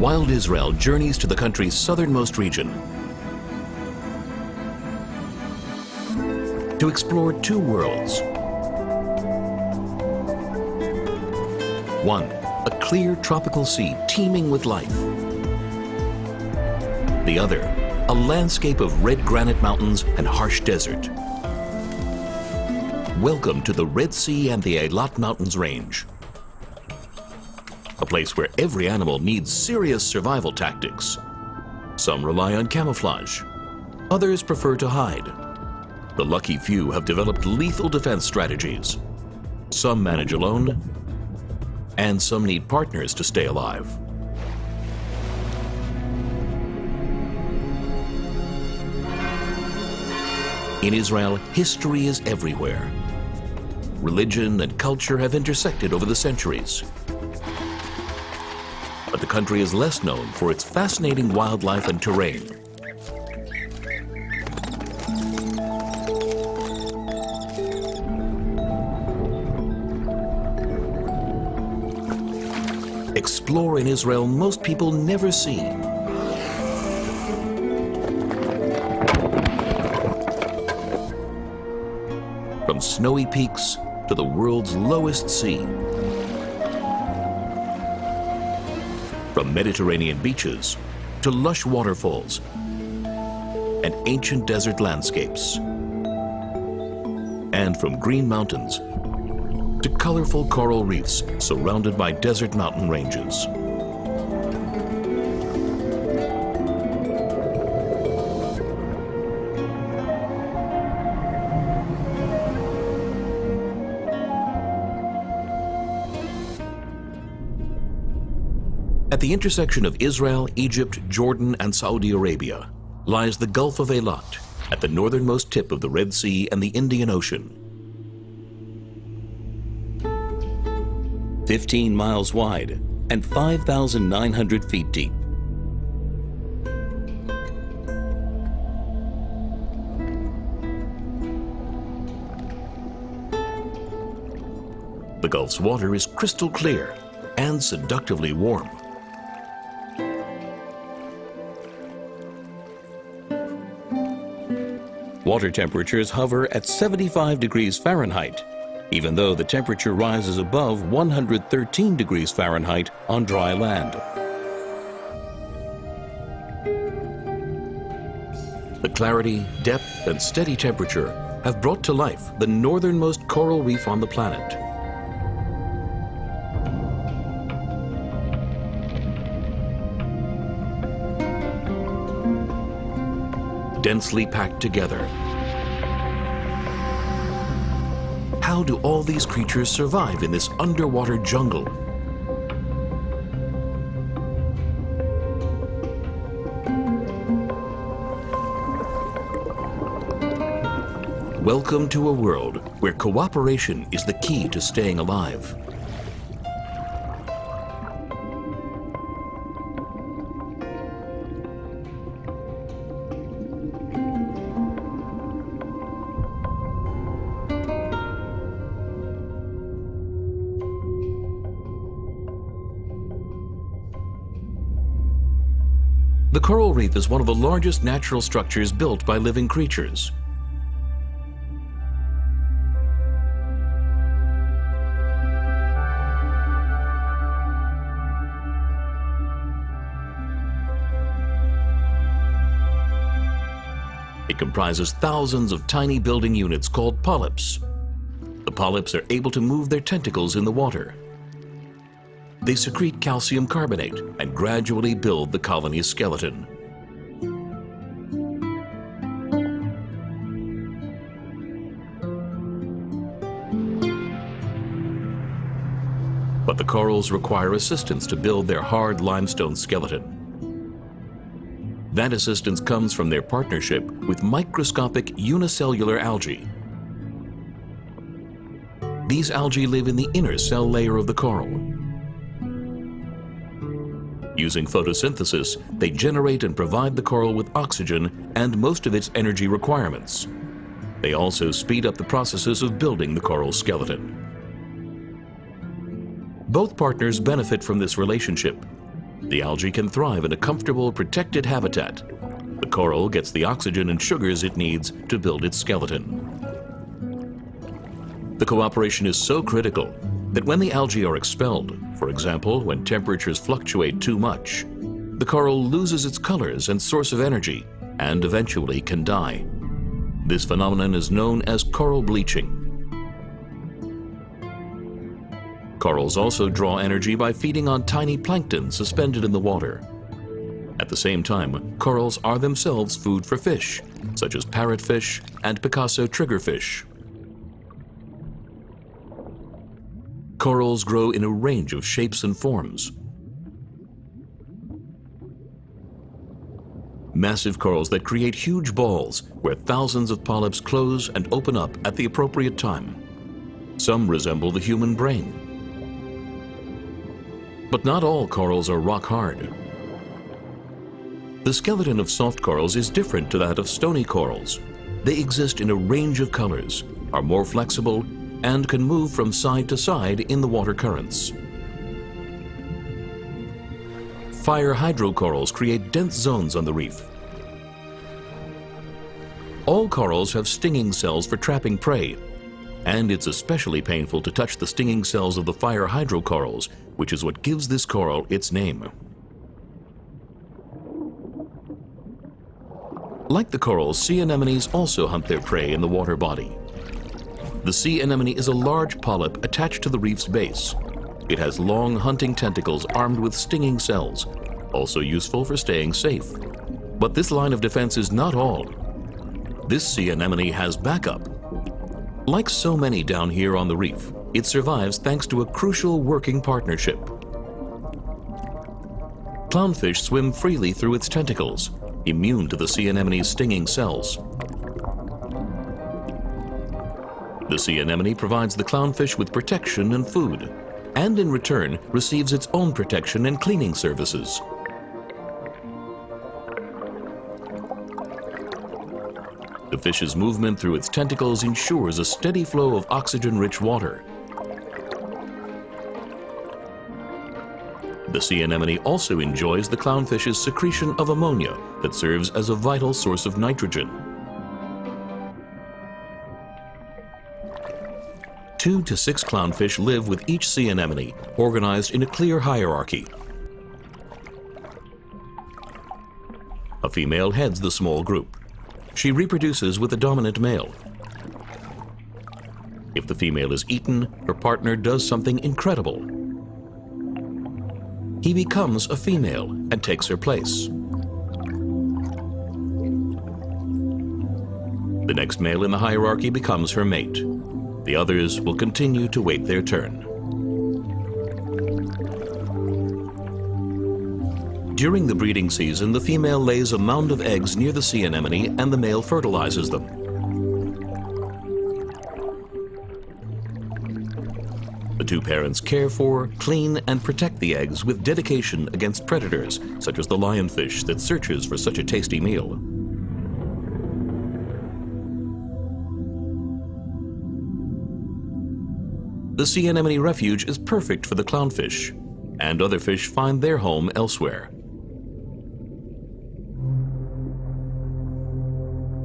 Wild Israel journeys to the country's southernmost region to explore two worlds. One, a clear tropical sea teeming with life. The other, a landscape of red granite mountains and harsh desert. Welcome to the Red Sea and the Eilat Mountains range. A place where every animal needs serious survival tactics. Some rely on camouflage. Others prefer to hide. The lucky few have developed lethal defense strategies. Some manage alone, and some need partners to stay alive. In Israel, history is everywhere. Religion and culture have intersected over the centuries. Country is less known for its fascinating wildlife and terrain. Explore in Israel most people never see. From snowy peaks to the world's lowest sea. From Mediterranean beaches to lush waterfalls and ancient desert landscapes. And from green mountains to colorful coral reefs surrounded by desert mountain ranges. At the intersection of Israel, Egypt, Jordan, and Saudi Arabia lies the Gulf of Eilat at the northernmost tip of the Red Sea and the Indian Ocean. 15 miles wide and 5,900 feet deep. The Gulf's water is crystal clear and seductively warm. Water temperatures hover at 75 degrees Fahrenheit, even though the temperature rises above 113 degrees Fahrenheit on dry land. The clarity, depth, and steady temperature have brought to life the northernmost coral reef on the planet. Densely packed together, how do all these creatures survive in this underwater jungle? Welcome to a world where cooperation is the key to staying alive. Reef is one of the largest natural structures built by living creatures. It comprises thousands of tiny building units called polyps. The polyps are able to move their tentacles in the water. They secrete calcium carbonate and gradually build the colony's skeleton. The corals require assistance to build their hard limestone skeleton. That assistance comes from their partnership with microscopic unicellular algae. These algae live in the inner cell layer of the coral. Using photosynthesis, they generate and provide the coral with oxygen and most of its energy requirements. They also speed up the processes of building the coral skeleton. Both partners benefit from this relationship. The algae can thrive in a comfortable, protected habitat. The coral gets the oxygen and sugars it needs to build its skeleton. The cooperation is so critical that when the algae are expelled, for example, when temperatures fluctuate too much, the coral loses its colors and source of energy and eventually can die. This phenomenon is known as coral bleaching. Corals also draw energy by feeding on tiny plankton suspended in the water. At the same time, corals are themselves food for fish, such as parrotfish and Picasso triggerfish. Corals grow in a range of shapes and forms. Massive corals that create huge balls where thousands of polyps close and open up at the appropriate time. Some resemble the human brain. But not all corals are rock hard. The skeleton of soft corals is different to that of stony corals. They exist in a range of colors, are more flexible, and can move from side to side in the water currents. Fire hydrocorals create dense zones on the reef. All corals have stinging cells for trapping prey, and it's especially painful to touch the stinging cells of the fire hydrocorals, which is what gives this coral its name. Like the corals, sea anemones also hunt their prey in the water body. The sea anemone is a large polyp attached to the reef's base. It has long hunting tentacles armed with stinging cells, also useful for staying safe. But this line of defense is not all. This sea anemone has backup. Like so many down here on the reef, it survives thanks to a crucial working partnership. Clownfish swim freely through its tentacles, immune to the sea anemone's stinging cells. The sea anemone provides the clownfish with protection and food, and in return receives its own protection and cleaning services. The fish's movement through its tentacles ensures a steady flow of oxygen-rich water. The sea anemone also enjoys the clownfish's secretion of ammonia that serves as a vital source of nitrogen. Two to six clownfish live with each sea anemone, organized in a clear hierarchy. A female heads the small group. She reproduces with the dominant male. If the female is eaten, her partner does something incredible. He becomes a female and takes her place. The next male in the hierarchy becomes her mate. The others will continue to wait their turn. During the breeding season, the female lays a mound of eggs near the sea anemone and the male fertilizes them. The two parents care for, clean, and protect the eggs with dedication against predators, such as the lionfish that searches for such a tasty meal. The sea anemone refuge is perfect for the clownfish, and other fish find their home elsewhere.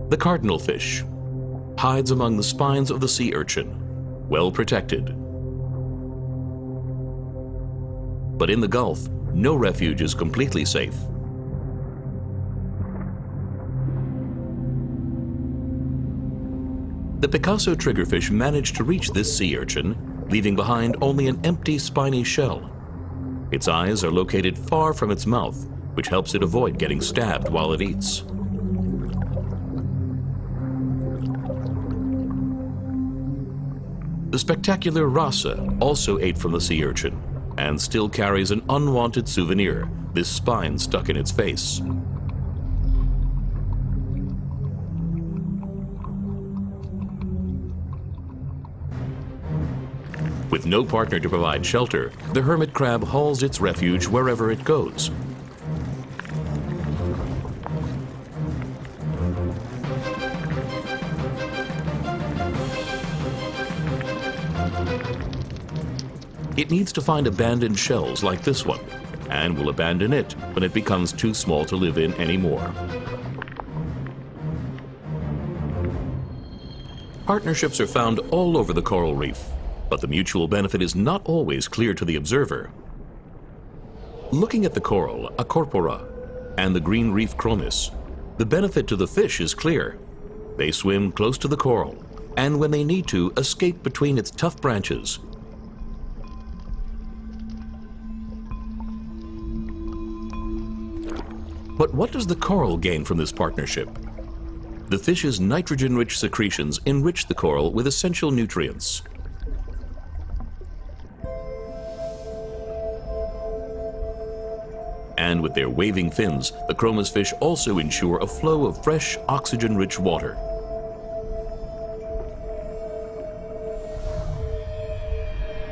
The cardinal fish hides among the spines of the sea urchin, well protected. But in the Gulf, no refuge is completely safe. The Picasso triggerfish managed to reach this sea urchin leaving behind only an empty spiny shell. Its eyes are located far from its mouth, which helps it avoid getting stabbed while it eats. The spectacular Rasa also ate from the sea urchin and still carries an unwanted souvenir, this spine stuck in its face. With no partner to provide shelter, the hermit crab hauls its refuge wherever it goes. It needs to find abandoned shells like this one, and will abandon it when it becomes too small to live in anymore. Partnerships are found all over the coral reef, but the mutual benefit is not always clear to the observer. Looking at the coral, Acropora, and the green reef chromis, the benefit to the fish is clear. They swim close to the coral, and when they need to, escape between its tough branches. But what does the coral gain from this partnership? The fish's nitrogen-rich secretions enrich the coral with essential nutrients. And with their waving fins, the chromis fish also ensure a flow of fresh, oxygen-rich water.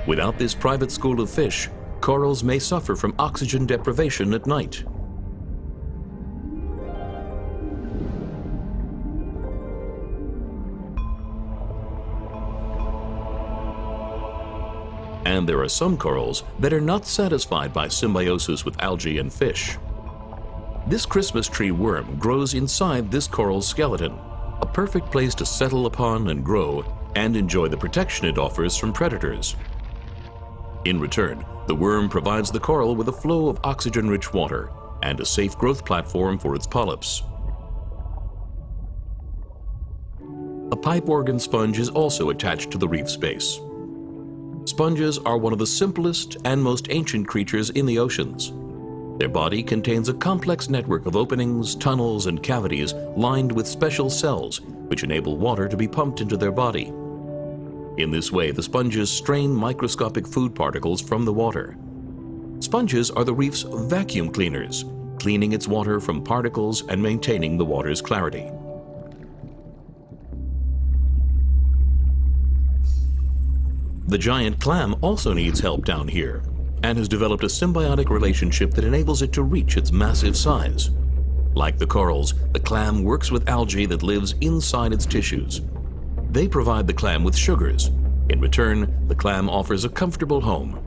Without this private school of fish, corals may suffer from oxygen deprivation at night. And there are some corals that are not satisfied by symbiosis with algae and fish. This Christmas tree worm grows inside this coral's skeleton, a perfect place to settle upon and grow and enjoy the protection it offers from predators. In return, the worm provides the coral with a flow of oxygen-rich water and a safe growth platform for its polyps. A pipe organ sponge is also attached to the reef space. Sponges are one of the simplest and most ancient creatures in the oceans. Their body contains a complex network of openings, tunnels, and cavities lined with special cells which enable water to be pumped into their body. In this way, the sponges strain microscopic food particles from the water. Sponges are the reef's vacuum cleaners, cleaning its water from particles and maintaining the water's clarity. The giant clam also needs help down here and has developed a symbiotic relationship that enables it to reach its massive size. Like the corals, the clam works with algae that lives inside its tissues. They provide the clam with sugars. In return, the clam offers a comfortable home.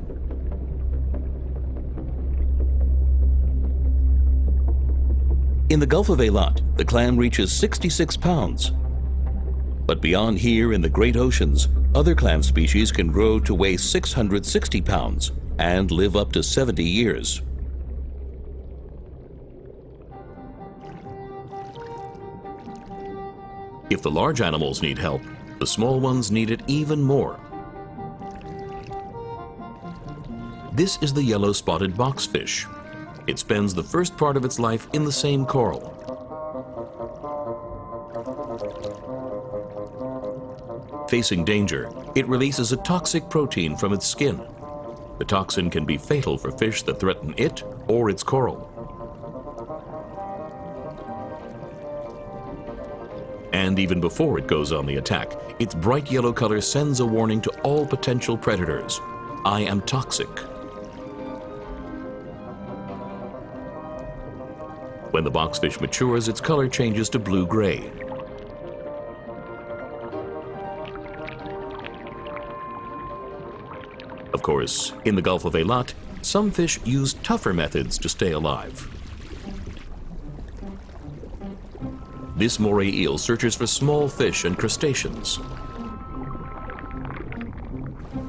In the Gulf of Eilat, the clam reaches 66 pounds. But beyond here in the great oceans, other clam species can grow to weigh 660 pounds and live up to 70 years. If the large animals need help, the small ones need it even more. This is the yellow spotted boxfish. It spends the first part of its life in the same coral. Facing danger, it releases a toxic protein from its skin. The toxin can be fatal for fish that threaten it or its coral. And even before it goes on the attack, its bright yellow color sends a warning to all potential predators. I am toxic. When the boxfish matures, its color changes to blue-gray. Course, in the Gulf of Eilat, some fish use tougher methods to stay alive. This moray eel searches for small fish and crustaceans.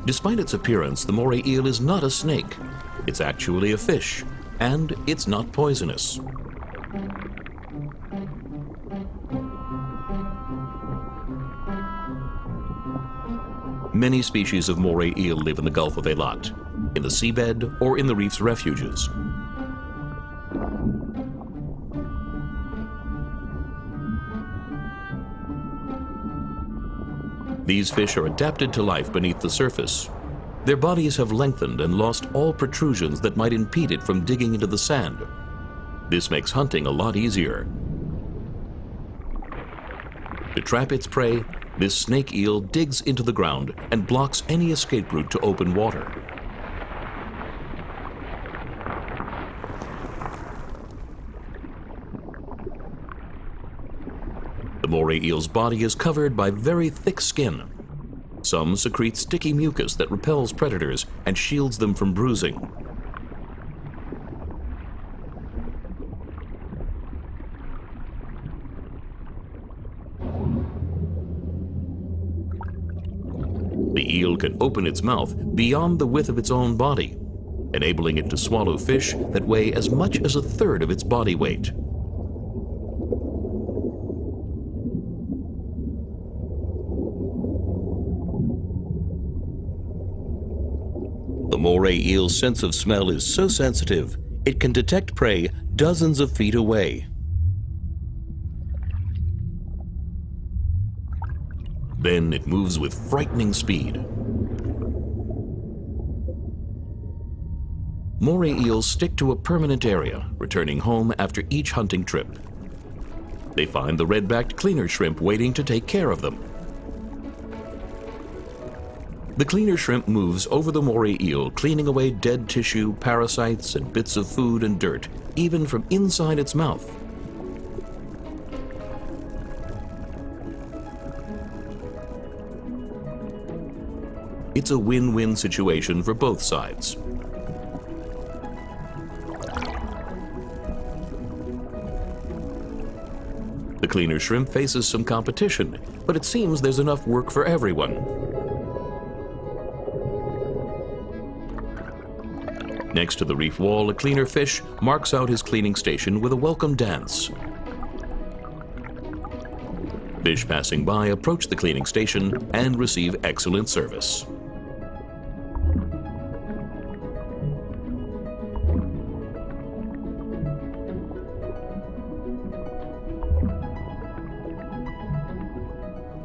Despite its appearance, the moray eel is not a snake. It's actually a fish, and it's not poisonous. Many species of moray eel live in the Gulf of Eilat, in the seabed or in the reef's refuges. These fish are adapted to life beneath the surface. Their bodies have lengthened and lost all protrusions that might impede it from digging into the sand. This makes hunting a lot easier. To trap its prey, this snake eel digs into the ground and blocks any escape route to open water. The moray eel's body is covered by very thick skin. Some secrete sticky mucus that repels predators and shields them from bruising. Can open its mouth beyond the width of its own body, enabling it to swallow fish that weigh as much as a third of its body weight. The moray eel's sense of smell is so sensitive, it can detect prey dozens of feet away. Then it moves with frightening speed. Moray eels stick to a permanent area, returning home after each hunting trip. They find the red-backed cleaner shrimp waiting to take care of them. The cleaner shrimp moves over the moray eel, cleaning away dead tissue, parasites, and bits of food and dirt, even from inside its mouth. It's a win-win situation for both sides. The cleaner shrimp faces some competition, but it seems there's enough work for everyone. Next to the reef wall, a cleaner fish marks out his cleaning station with a welcome dance. Fish passing by approach the cleaning station and receive excellent service.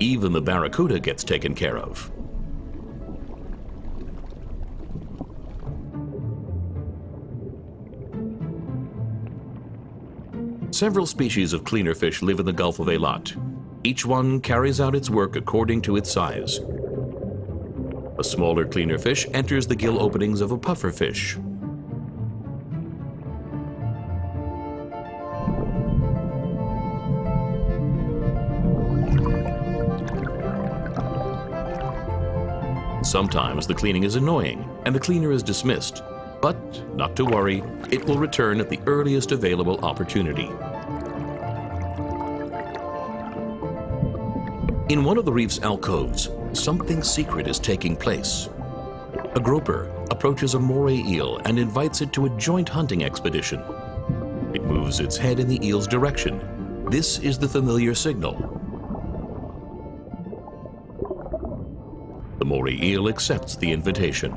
Even the barracuda gets taken care of. Several species of cleaner fish live in the Gulf of Eilat. Each one carries out its work according to its size. A smaller cleaner fish enters the gill openings of a puffer fish. Sometimes the cleaning is annoying and the cleaner is dismissed. But not to worry, it will return at the earliest available opportunity. In one of the reef's alcoves, something secret is taking place. A grouper approaches a moray eel and invites it to a joint hunting expedition. It moves its head in the eel's direction. This is the familiar signal. The moray eel accepts the invitation.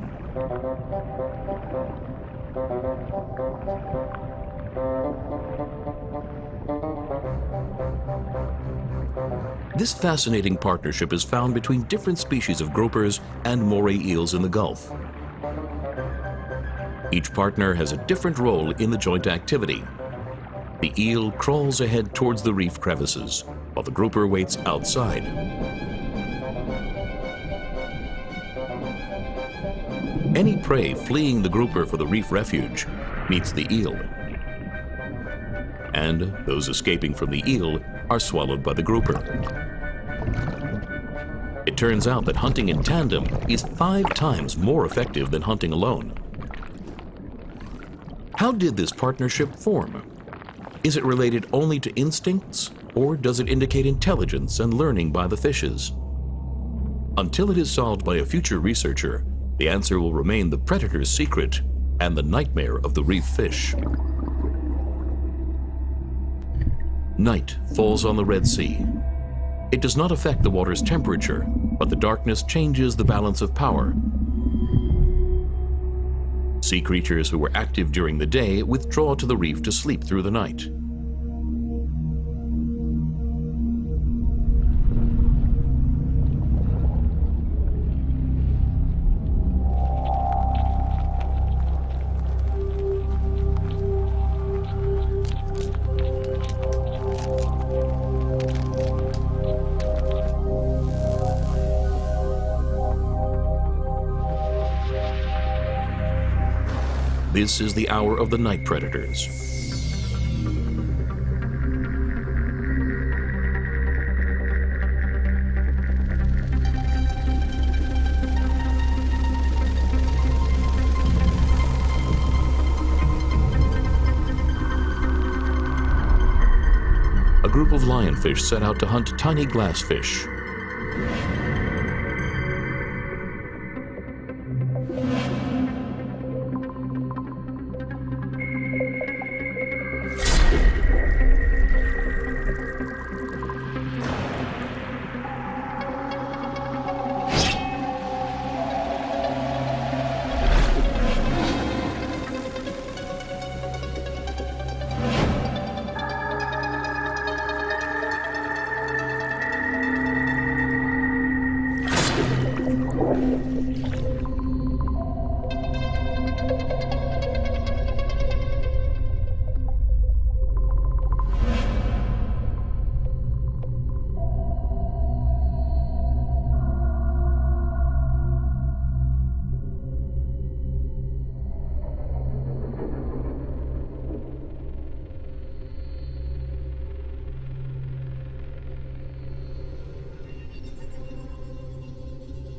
This fascinating partnership is found between different species of groupers and moray eels in the Gulf. Each partner has a different role in the joint activity. The eel crawls ahead towards the reef crevices, while the grouper waits outside. Any prey fleeing the grouper for the reef refuge meets the eel. And those escaping from the eel are swallowed by the grouper. It turns out that hunting in tandem is five times more effective than hunting alone. How did this partnership form? Is it related only to instincts, or does it indicate intelligence and learning by the fishes? Until it is solved by a future researcher, the answer will remain the predator's secret and the nightmare of the reef fish. Night falls on the Red Sea. It does not affect the water's temperature, but the darkness changes the balance of power. Sea creatures who were active during the day withdraw to the reef to sleep through the night. This is the hour of the night predators. A group of lionfish set out to hunt tiny glassfish.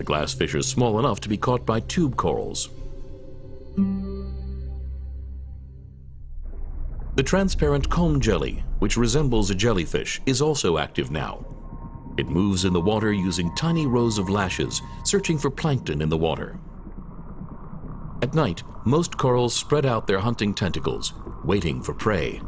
Glassfish are small enough to be caught by tube corals. The transparent comb jelly, which resembles a jellyfish, is also active now. It moves in the water using tiny rows of lashes, searching for plankton in the water. At night, most corals spread out their hunting tentacles, waiting for prey.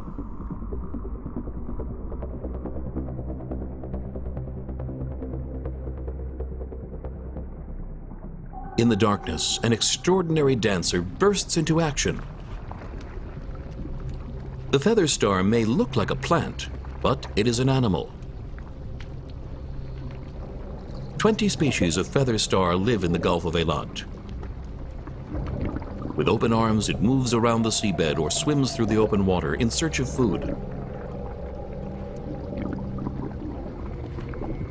In the darkness, an extraordinary dancer bursts into action. The feather star may look like a plant, but it is an animal. 20 species of feather star live in the Gulf of Eilat. With open arms, it moves around the seabed or swims through the open water in search of food.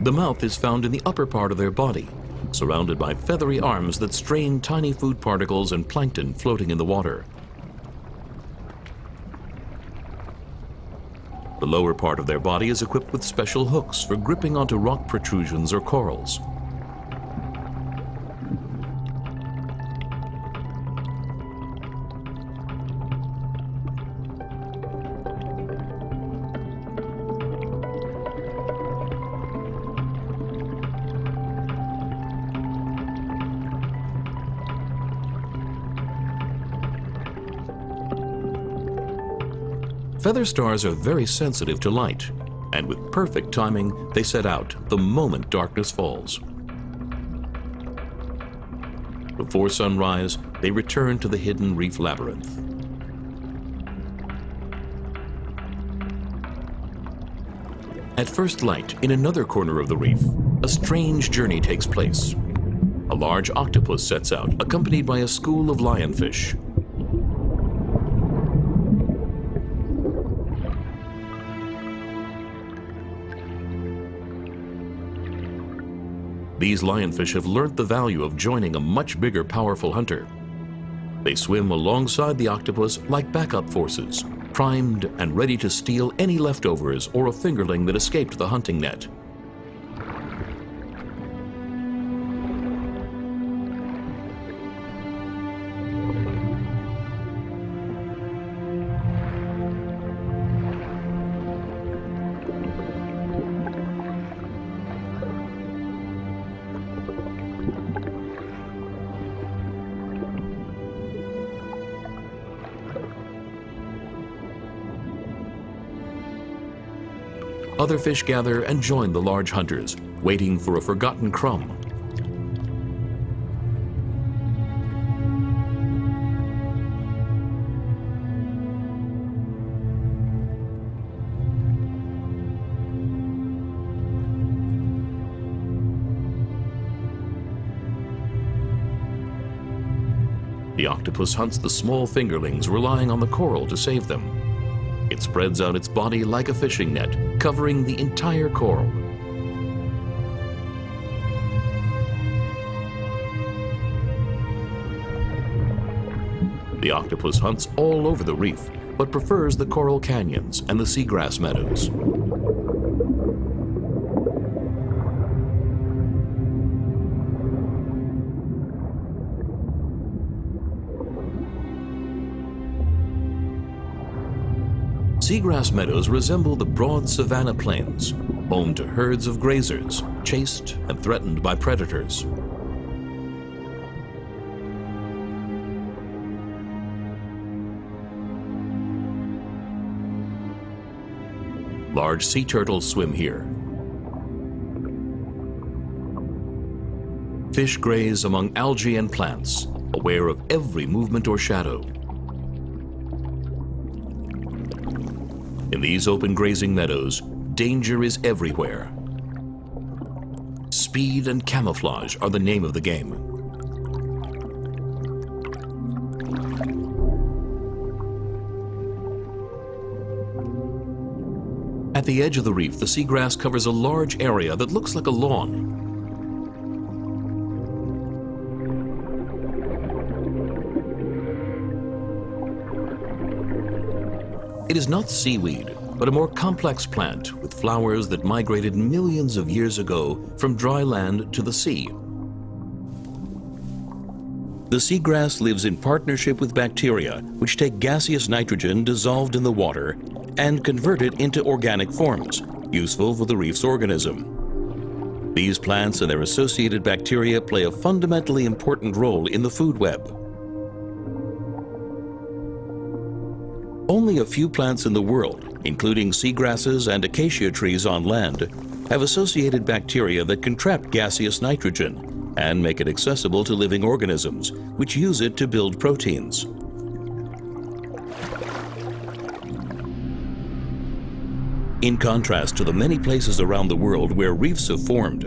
The mouth is found in the upper part of their body, surrounded by feathery arms that strain tiny food particles and plankton floating in the water. The lower part of their body is equipped with special hooks for gripping onto rock protrusions or corals. Feather stars are very sensitive to light, and with perfect timing, they set out the moment darkness falls. Before sunrise, they return to the hidden reef labyrinth. At first light, in another corner of the reef, a strange journey takes place. A large octopus sets out, accompanied by a school of lionfish. These lionfish have learnt the value of joining a much bigger, powerful hunter. They swim alongside the octopus like backup forces, primed and ready to steal any leftovers or a fingerling that escaped the hunting net. Other fish gather and join the large hunters, waiting for a forgotten crumb. The octopus hunts the small fingerlings, relying on the coral to save them. It spreads out its body like a fishing net, covering the entire coral. The octopus hunts all over the reef, but prefers the coral canyons and the seagrass meadows. Seagrass meadows resemble the broad savanna plains, home to herds of grazers, chased and threatened by predators. Large sea turtles swim here. Fish graze among algae and plants, aware of every movement or shadow. In these open grazing meadows, danger is everywhere. Speed and camouflage are the name of the game. At the edge of the reef, the seagrass covers a large area that looks like a lawn. It is not seaweed, but a more complex plant with flowers that migrated millions of years ago from dry land to the sea. The seagrass lives in partnership with bacteria, which take gaseous nitrogen dissolved in the water and convert it into organic forms, useful for the reef's organism. These plants and their associated bacteria play a fundamentally important role in the food web. Only a few plants in the world, including seagrasses and acacia trees on land, have associated bacteria that can trap gaseous nitrogen and make it accessible to living organisms, which use it to build proteins. In contrast to the many places around the world where reefs have formed,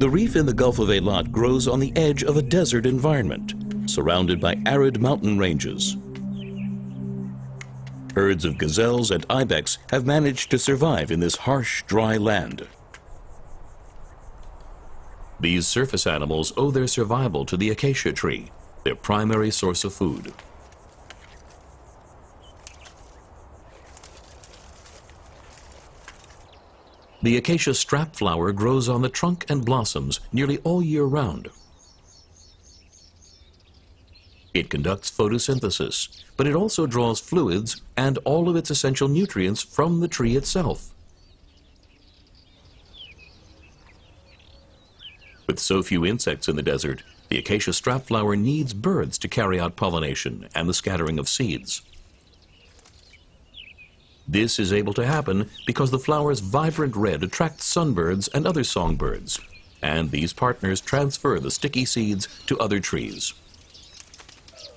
the reef in the Gulf of Eilat grows on the edge of a desert environment, surrounded by arid mountain ranges. Herds of gazelles and ibex have managed to survive in this harsh, dry land. These surface animals owe their survival to the acacia tree, their primary source of food. The acacia strap flower grows on the trunk and blossoms nearly all year round. It conducts photosynthesis, but it also draws fluids and all of its essential nutrients from the tree itself. With so few insects in the desert, the acacia strap flower needs birds to carry out pollination and the scattering of seeds. This is able to happen because the flower's vibrant red attracts sunbirds and other songbirds, and these partners transfer the sticky seeds to other trees.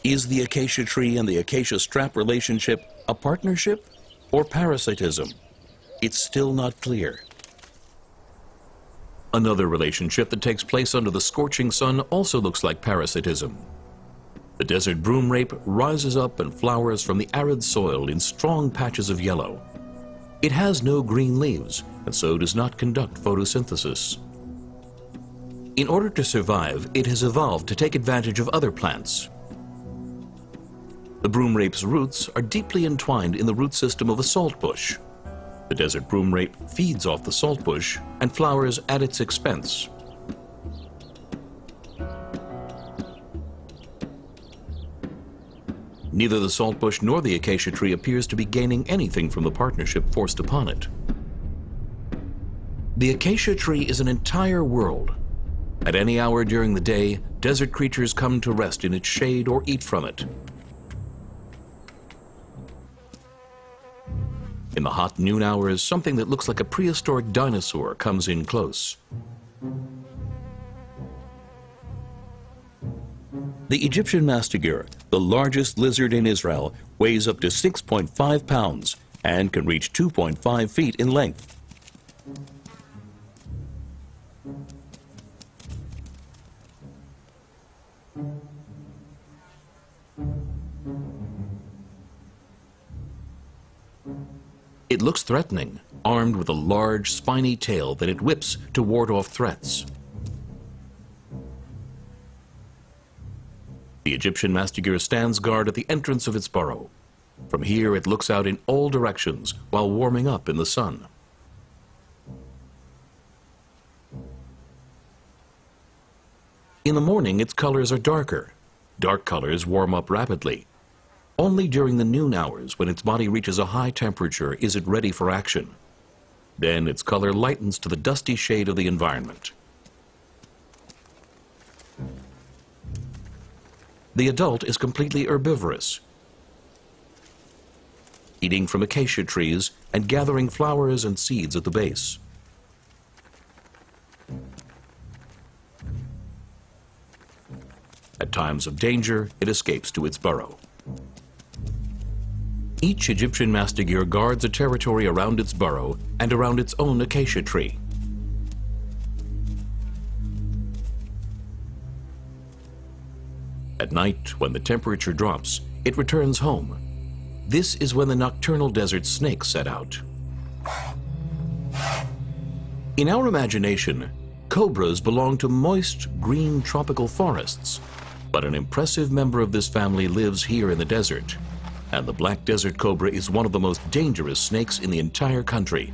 Is the acacia tree and the acacia strap relationship a partnership or parasitism? It's still not clear. Another relationship that takes place under the scorching sun also looks like parasitism. The desert broom rape rises up and flowers from the arid soil in strong patches of yellow. It has no green leaves and so does not conduct photosynthesis. In order to survive, it has evolved to take advantage of other plants. The broom rape's roots are deeply entwined in the root system of a saltbush, the desert broom rape feeds off the saltbush and flowers at its expense. Neither the saltbush nor the acacia tree appears to be gaining anything from the partnership forced upon it. The acacia tree is an entire world. At any hour during the day, desert creatures come to rest in its shade or eat from it. In the hot noon hours, something that looks like a prehistoric dinosaur comes in close. The Egyptian mastigure, the largest lizard in Israel, weighs up to 6.5 pounds and can reach 2.5 feet in length. It looks threatening, armed with a large, spiny tail that it whips to ward off threats. The Egyptian mastigure stands guard at the entrance of its burrow. From here, it looks out in all directions while warming up in the sun. In the morning, its colors are darker. Dark colors warm up rapidly, only during the noon hours, when its body reaches a high temperature, is it ready for action. Then its color lightens to the dusty shade of the environment. The adult is completely herbivorous, eating from acacia trees and gathering flowers and seeds at the base. At times of danger, it escapes to its burrow. Each Egyptian mastigure guards a territory around its burrow and around its own acacia tree. At night, when the temperature drops, it returns home. This is when the nocturnal desert snakes set out. In our imagination, cobras belong to moist, green tropical forests, but an impressive member of this family lives here in the desert and the black desert cobra is one of the most dangerous snakes in the entire country.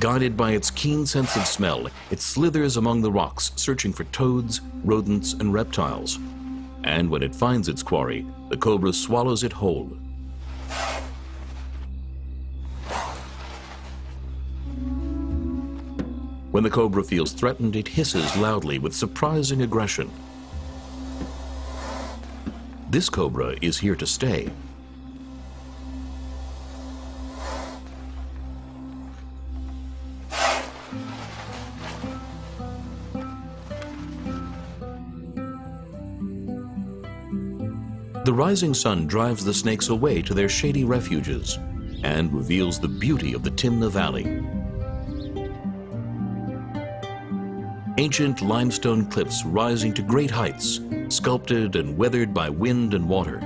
Guided by its keen sense of smell, it slithers among the rocks, searching for toads, rodents, and reptiles. And when it finds its quarry, the cobra swallows it whole. When the cobra feels threatened, it hisses loudly with surprising aggression. This cobra is here to stay. The rising sun drives the snakes away to their shady refuges and reveals the beauty of the Timna Valley. Ancient limestone cliffs rising to great heights, sculpted and weathered by wind and water.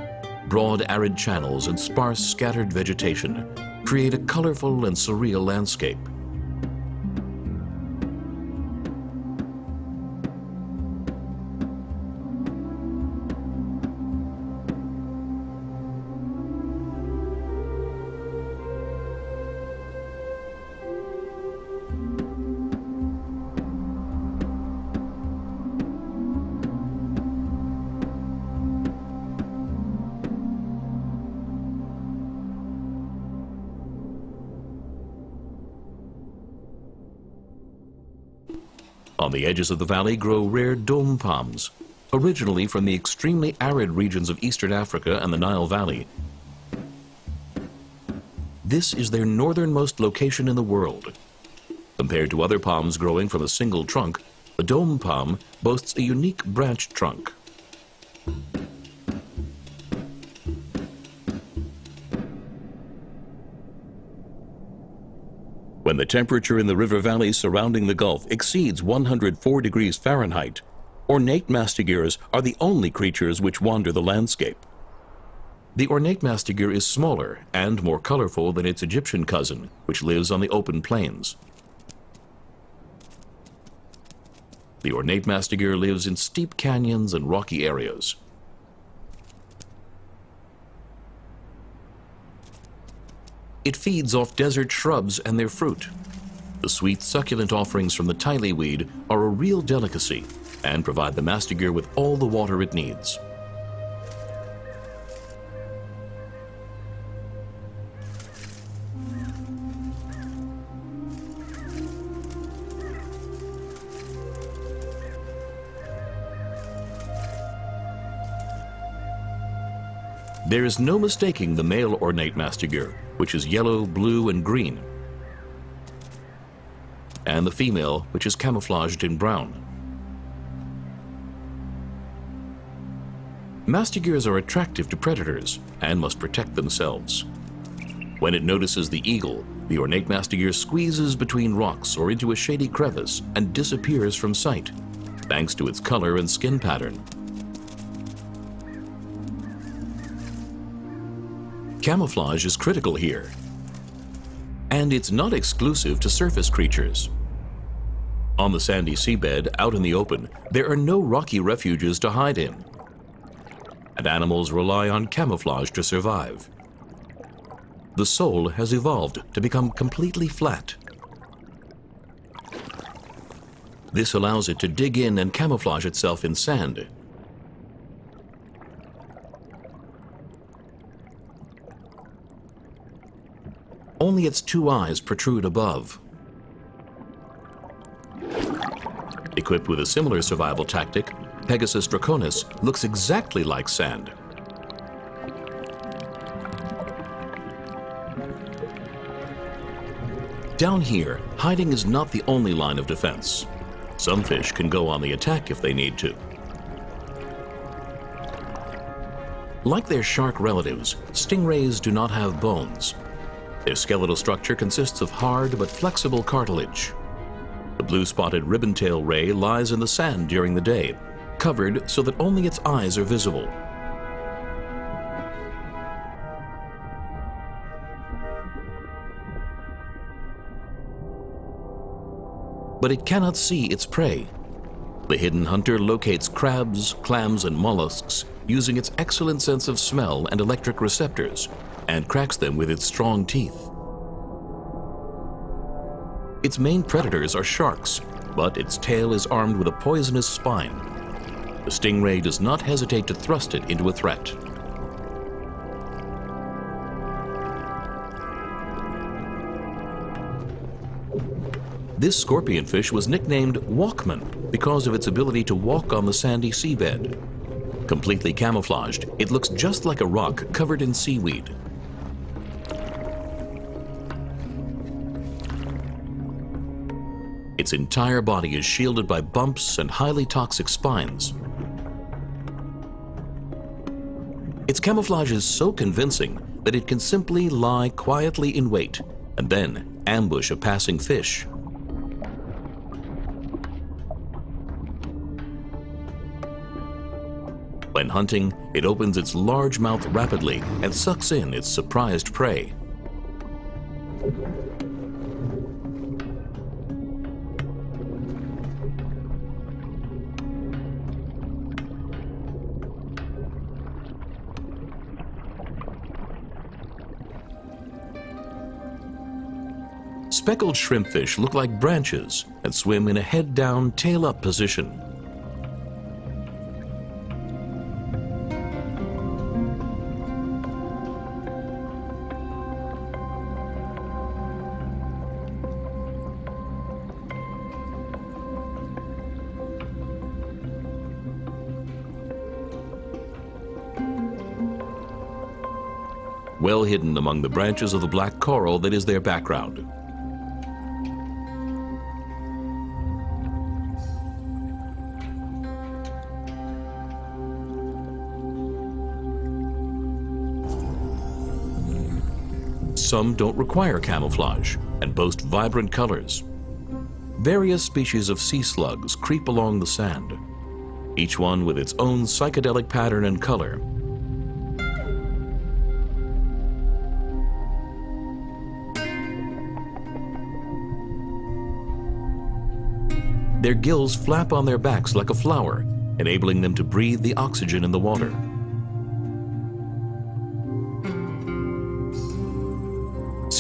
Broad arid channels and sparse scattered vegetation create a colorful and surreal landscape. Edges of the valley grow rare doum palms, originally from the extremely arid regions of eastern Africa and the Nile Valley. This is their northernmost location in the world. Compared to other palms growing from a single trunk, the doum palm boasts a unique branched trunk. When the temperature in the river valleys surrounding the Gulf exceeds 104 degrees Fahrenheit, ornate mastigures are the only creatures which wander the landscape. The ornate mastigure is smaller and more colorful than its Egyptian cousin, which lives on the open plains. The ornate mastigure lives in steep canyons and rocky areas. It feeds off desert shrubs and their fruit. The sweet succulent offerings from the tile weed are a real delicacy and provide the mastigure with all the water it needs. There is no mistaking the male ornate mastigure, which is yellow, blue, and green, and the female, which is camouflaged in brown. Mastigures are attractive to predators and must protect themselves. When it notices the eagle, the ornate mastigure squeezes between rocks or into a shady crevice and disappears from sight, thanks to its color and skin pattern. Camouflage is critical here. And it's not exclusive to surface creatures. On the sandy seabed, out in the open, there are no rocky refuges to hide in. And animals rely on camouflage to survive. The sole has evolved to become completely flat. This allows it to dig in and camouflage itself in sand, Only its two eyes protrude above. Equipped with a similar survival tactic, Pegasus draconis looks exactly like sand. Down here, hiding is not the only line of defense. Some fish can go on the attack if they need to. Like their shark relatives, stingrays do not have bones, their skeletal structure consists of hard but flexible cartilage. The blue-spotted ribbon-tail ray lies in the sand during the day, covered so that only its eyes are visible. But it cannot see its prey. The hidden hunter locates crabs, clams, and mollusks using its excellent sense of smell and electric receptors and cracks them with its strong teeth. Its main predators are sharks, but its tail is armed with a poisonous spine. the stingray does not hesitate to thrust it into a threat. This scorpionfish was nicknamed Walkman because of its ability to walk on the sandy seabed. Completely camouflaged, it looks just like a rock covered in seaweed. Its entire body is shielded by bumps and highly toxic spines. Its camouflage is so convincing that it can simply lie quietly in wait and then ambush a passing fish. When hunting, it opens its large mouth rapidly and sucks in its surprised prey. Speckled shrimpfish look like branches and swim in a head-down, tail-up position. well hidden among the branches of the black coral that is their background. Some don't require camouflage and boast vibrant colors. Various species of sea slugs creep along the sand, each one with its own psychedelic pattern and color. Their gills flap on their backs like a flower, enabling them to breathe the oxygen in the water.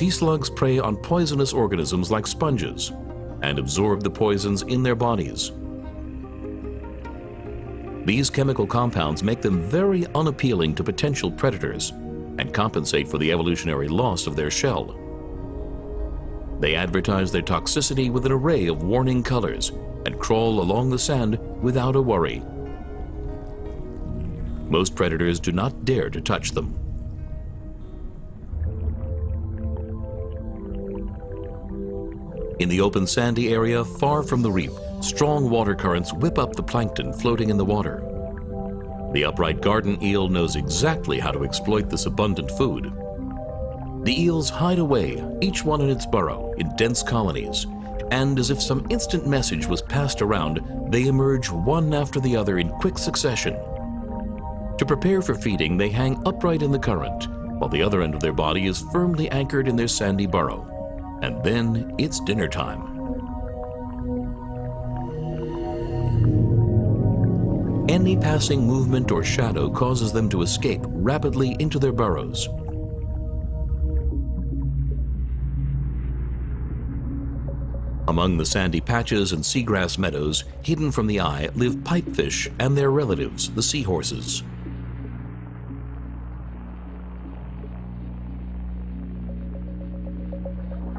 Sea slugs prey on poisonous organisms like sponges and absorb the poisons in their bodies. These chemical compounds make them very unappealing to potential predators and compensate for the evolutionary loss of their shell. They advertise their toxicity with an array of warning colors and crawl along the sand without a worry. Most predators do not dare to touch them. In the open sandy area far from the reef, strong water currents whip up the plankton floating in the water. The upright garden eel knows exactly how to exploit this abundant food. The eels hide away, each one in its burrow, in dense colonies, and as if some instant message was passed around, they emerge one after the other in quick succession. To prepare for feeding, they hang upright in the current, while the other end of their body is firmly anchored in their sandy burrow. And then it's dinner time. Any passing movement or shadow causes them to escape rapidly into their burrows. Among the sandy patches and seagrass meadows, hidden from the eye, live pipefish and their relatives, the seahorses.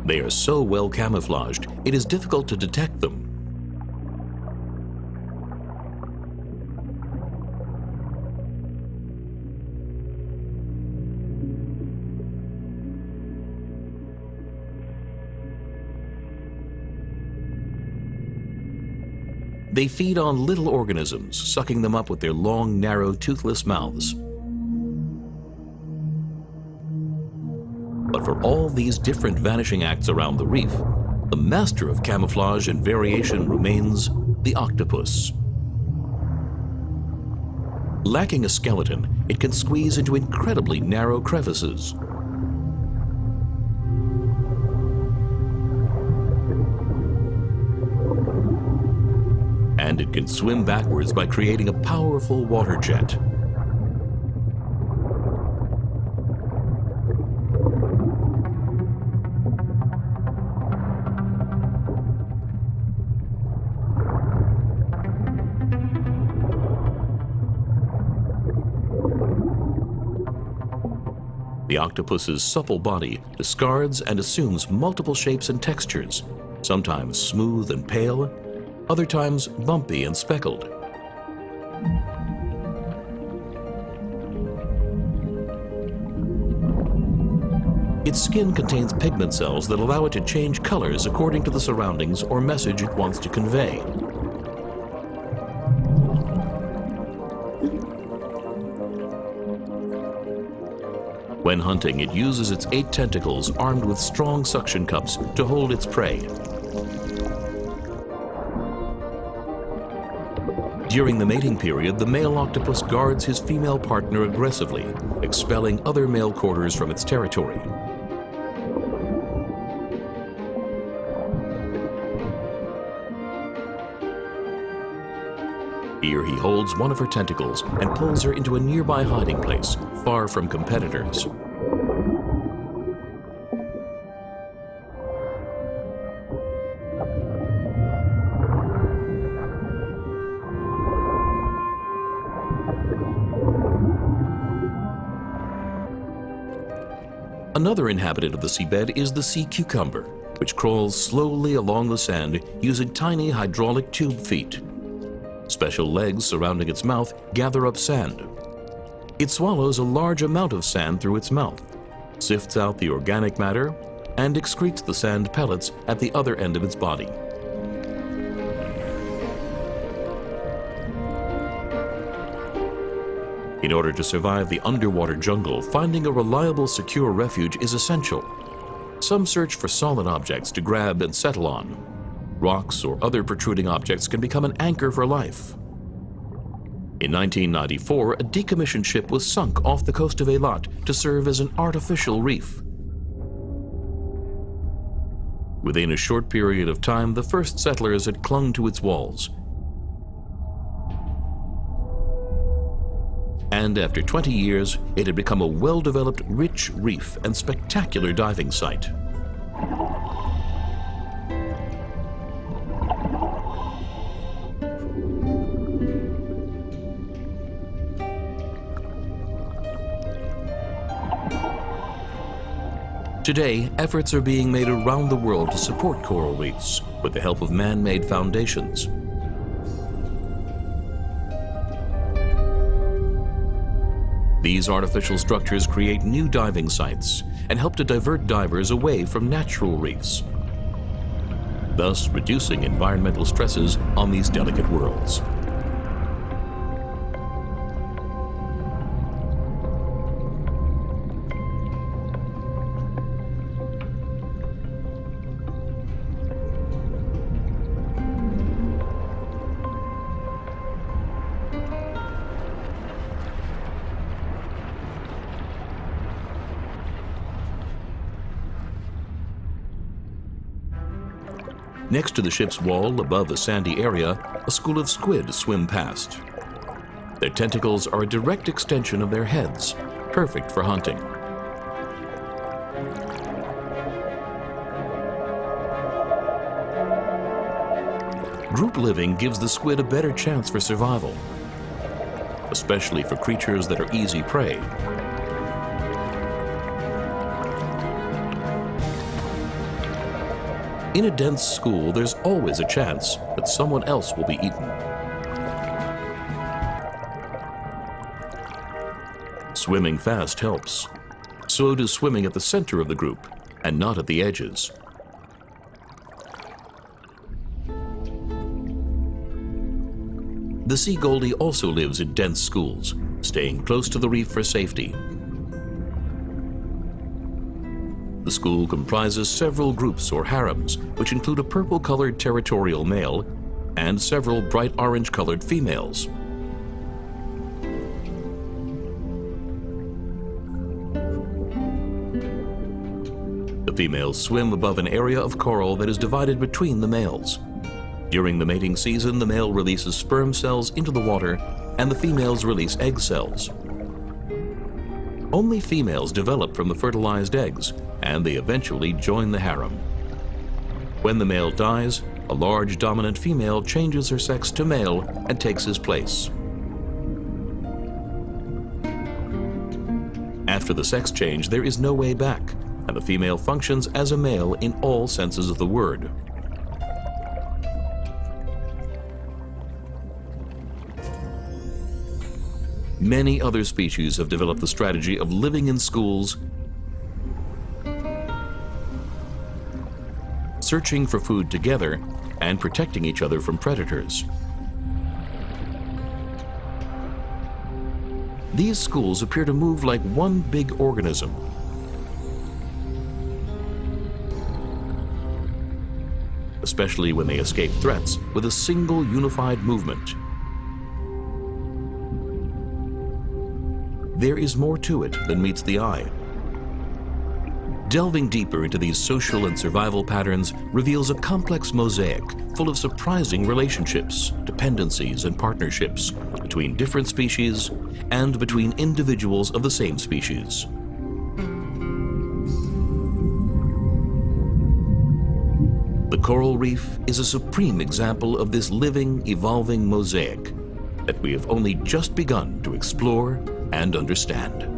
They are so well camouflaged, it is difficult to detect them. They feed on little organisms, sucking them up with their long, narrow, toothless mouths. But for all these different vanishing acts around the reef, the master of camouflage and variation remains the octopus. Lacking a skeleton, it can squeeze into incredibly narrow crevices. And it can swim backwards by creating a powerful water jet. Octopus's supple body discards and assumes multiple shapes and textures, sometimes smooth and pale, other times bumpy and speckled. Its skin contains pigment cells that allow it to change colors according to the surroundings or message it wants to convey. When hunting, it uses its eight tentacles armed with strong suction cups to hold its prey. During the mating period, the male octopus guards his female partner aggressively, expelling other male quarters from its territory. Here he holds one of her tentacles and pulls her into a nearby hiding place, far from competitors. Another inhabitant of the seabed is the sea cucumber, which crawls slowly along the sand using tiny hydraulic tube feet. Special legs surrounding its mouth gather up sand. It swallows a large amount of sand through its mouth, sifts out the organic matter, and excretes the sand pellets at the other end of its body. In order to survive the underwater jungle, finding a reliable, secure refuge is essential. Some search for solid objects to grab and settle on. Rocks or other protruding objects can become an anchor for life. In 1994, a decommissioned ship was sunk off the coast of Eilat to serve as an artificial reef. Within a short period of time, the first settlers had clung to its walls. And after 20 years, it had become a well-developed, rich reef and spectacular diving site. Today, efforts are being made around the world to support coral reefs with the help of man-made foundations. These artificial structures create new diving sites and help to divert divers away from natural reefs, thus reducing environmental stresses on these delicate worlds. Next to the ship's wall, above a sandy area, a school of squid swim past. Their tentacles are a direct extension of their heads, perfect for hunting. Group living gives the squid a better chance for survival, especially for creatures that are easy prey, In a dense school, there's always a chance that someone else will be eaten. Swimming fast helps. So does swimming at the center of the group and not at the edges. The sea goldie also lives in dense schools, staying close to the reef for safety The school comprises several groups or harems, which include a purple-colored territorial male and several bright orange-colored females. The females swim above an area of coral that is divided between the males. During the mating season, the male releases sperm cells into the water and the females release egg cells. Only females develop from the fertilized eggs, and they eventually join the harem. When the male dies, a large dominant female changes her sex to male and takes his place. After the sex change, there is no way back, and the female functions as a male in all senses of the word. Many other species have developed the strategy of living in schools, searching for food together, and protecting each other from predators. These schools appear to move like one big organism. Especially when they escape threats with a single unified movement. There is more to it than meets the eye. Delving deeper into these social and survival patterns reveals a complex mosaic full of surprising relationships, dependencies, and partnerships between different species and between individuals of the same species. The coral reef is a supreme example of this living, evolving mosaic that we have only just begun to explore and understand.